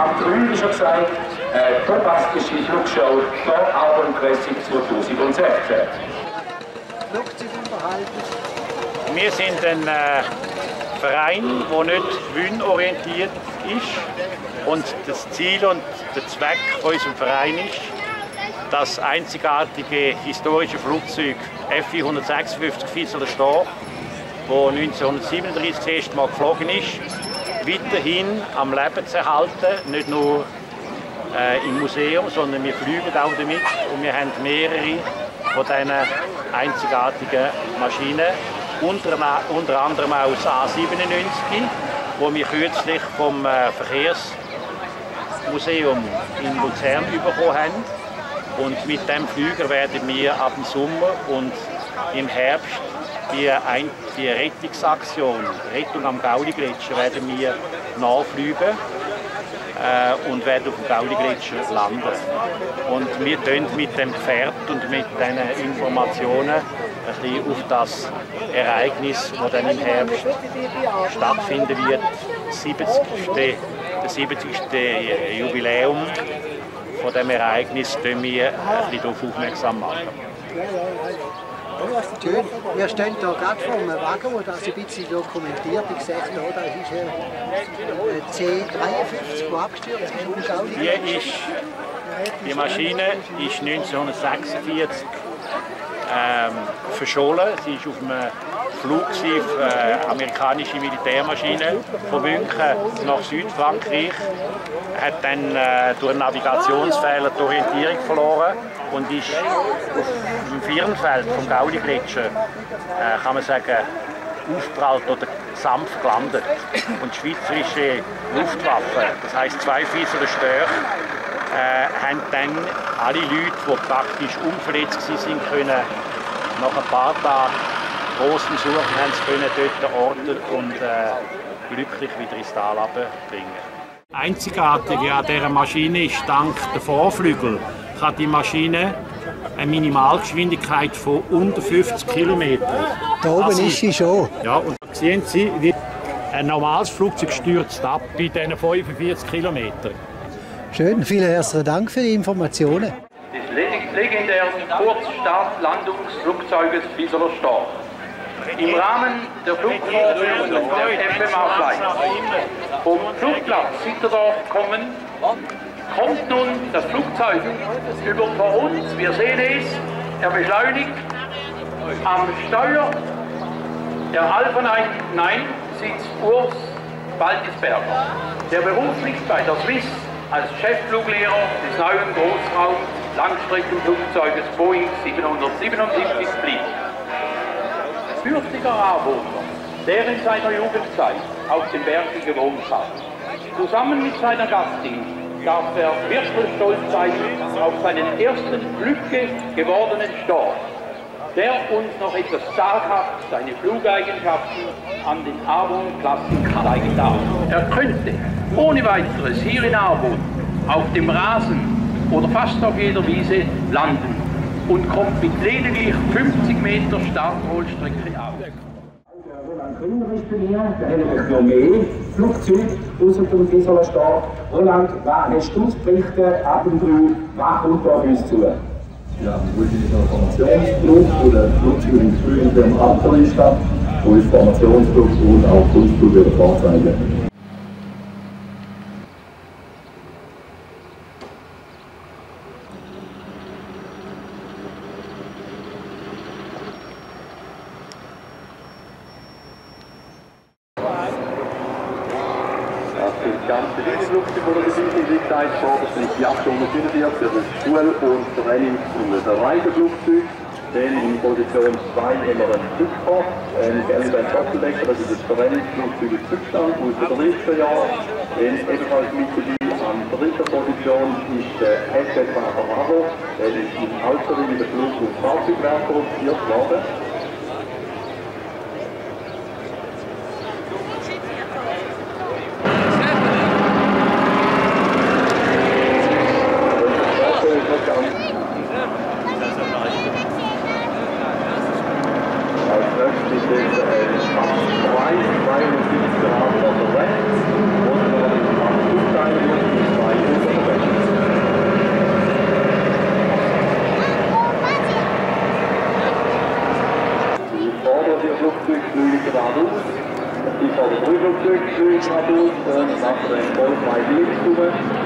am 3 schon gesagt, äh, bombastische Flugshow der Classic 2016. Wir sind ein äh, Verein, der nicht gewinnorientiert ist. Und das Ziel und der Zweck unseres Vereins ist, das einzigartige historische Flugzeug F-456 Fieseler Star, das 1937 das erste Mal geflogen ist, weiterhin am Leben zu erhalten. Nicht nur äh, im Museum, sondern wir fliegen auch damit und wir haben mehrere von diesen einzigartigen Maschinen, unter, unter anderem auch das A97, wo wir kürzlich vom äh, Verkehrsmuseum in Luzern bekommen haben. Und mit dem Flüger werden wir ab dem Sommer und im Herbst die, Ein die Rettungsaktion Rettung am Gauli-Gletscher werden wir nachfliegen äh, und werden auf dem Gauli-Gletscher landen. Und wir tun mit dem Pferd und mit diesen Informationen ein auf das Ereignis, das dann im Herbst stattfinden wird, 70. das 70. Jubiläum von dem Ereignis, wir ein bisschen darauf aufmerksam machen. Schön. Wir stehen hier gerade vor einem Wagen, der das ein bisschen dokumentiert. Ich sehe noch, da ist ein C53, der abgestürzt ist Gaudi. Hier ist, die Maschine ist 1946 ähm, verschollen. Sie ist auf einem Flugschiff, äh, amerikanische Militärmaschine, von München nach Südfrankreich. Hat dann äh, durch einen Navigationsfehler die Orientierung verloren und ist auf dem Firnfeld vom Gauli-Gletscher, äh, kann man sagen, aufgeprallt oder sanft gelandet. Und die schweizerische Luftwaffe, das heisst zwei Fieser Störche, äh, haben dann alle Leute, die praktisch unverletzt waren, können nach ein paar Tagen großen Suchen haben sie können dort orten und äh, glücklich wieder ins Tal bringen. Einzigartig an dieser Maschine ist, dank der Vorflügel kann die Maschine eine Minimalgeschwindigkeit von unter 50 km. Da oben also, ist sie schon. Ja, und sehen Sie, wie ein normales Flugzeug stürzt ab bei diesen 45 km. Schön, vielen herzlichen Dank für die Informationen. Des legendären Kurzstart-Landungsflugzeuges Fieseler Star. Im Rahmen der Flugvorführung der FMA Flight vom Flugplatz Sitterdorf kommen, kommt nun das Flugzeug über vor uns. Wir sehen es, er beschleunigt am Steuer. Der Alpha 9 sitzt Urs Baldisberger. Der Beruf liegt bei der Swiss als Cheffluglehrer des neuen Großraum Langstreckenflugzeuges Boeing 777 Split. Fürstiger Arbeiter, der in seiner Jugendzeit auf dem Berge gewohnt hat. Zusammen mit seiner Gattin darf er wirklich stolz sein auf seinen ersten Glücke gewordenen Storch, der uns noch etwas zaghaft seine Flugeigenschaften an den Arbon-Klassen zeigen darf. Er könnte ohne weiteres hier in Arbon auf dem Rasen oder fast auf jeder Wiese landen und kommt mit lediglich 50 Meter Startrollstrecke auf. Roland ist bei mir, wir noch mehr Flugzeuge außer dem Gieseler Staat. Roland, was hast du zu berichten ab dem 3? Was kommt da auf uns zu? Ja, wir sind in der Formationsflug, wo der Flugzeug in Früh in dem Alter ist, wo ist Formationsflug und auch Kunstflug über Fahrzeuge. ganze Linienflugzeug, das dabei sind, wie gesagt, die 849 für das Schul- und Trainings- und Reiseflugzeug. Dann in Position 2 haben wir einen Zugfahrt, einen gelben Doppeldecker, das ist das Verwendungsflugzeug in Deutschland aus den 30er Jahren. Dann ebenfalls mit an dritter Position ist der SS Bravo, der ist in Alterin der Flug- und Fahrzeugwerk produziert worden. Lichtstube.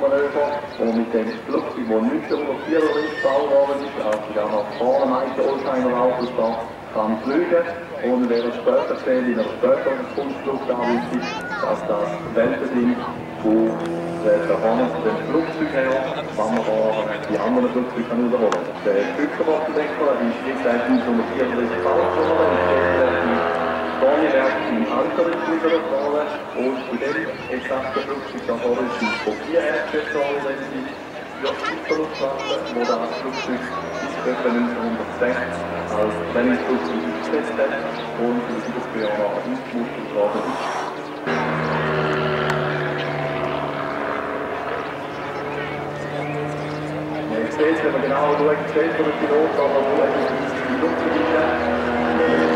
Basic-Kunstflugmanöver, wo mit dem Flugzeug, das 1934 gebaut worden ist, also sogar noch vor dem meisten Oldtimer-Autos da, kann fliegen. Und wir werden später sehen, in einer späteren Kunstflugdarstellung, dass das Welten sind, wo der von dem Flugzeug her, kann man auch die anderen Flugzeuge kann rausholen. Der Stückerwasserdecker ist wie gesagt 1934 gebaut worden, Vorgewerk im Ankerungsflieger fahren und zu dem Flugzeug da vorne sind von vier Erdbeerzonen, wenn sie für Superluftwaffe, wo das Flugzeug bis etwa 1960 als Trainingsflugzeug eingesetzt hat und in 70er Jahren ausgemustert worden ist. Jetzt wenn man genau schaut, sieht man den Pilot, aber wo er die Luftlinie Der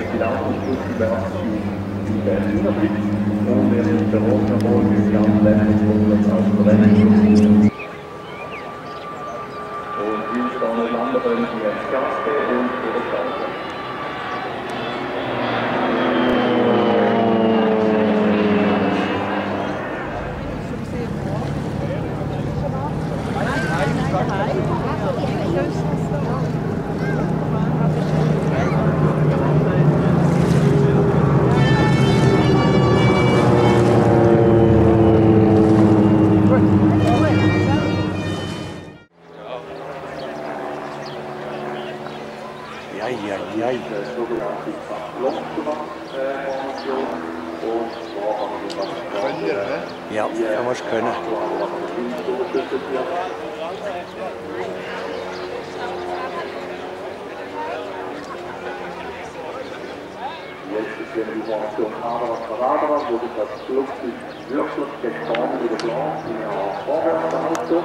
und zwar der Finanzflugwerk in Berlin und er ist der Rosenborg im ganzen als Verwendung. Und hier stehen noch Landerböden als Gaste und Eh? ja, ja, ja. ja. Ja, was kunnen. können. Jetzt ist die Information Haberer Paraderer, wo sich das Flugzeug wirklich gestanden ja, in der Vorwärtsbehandlung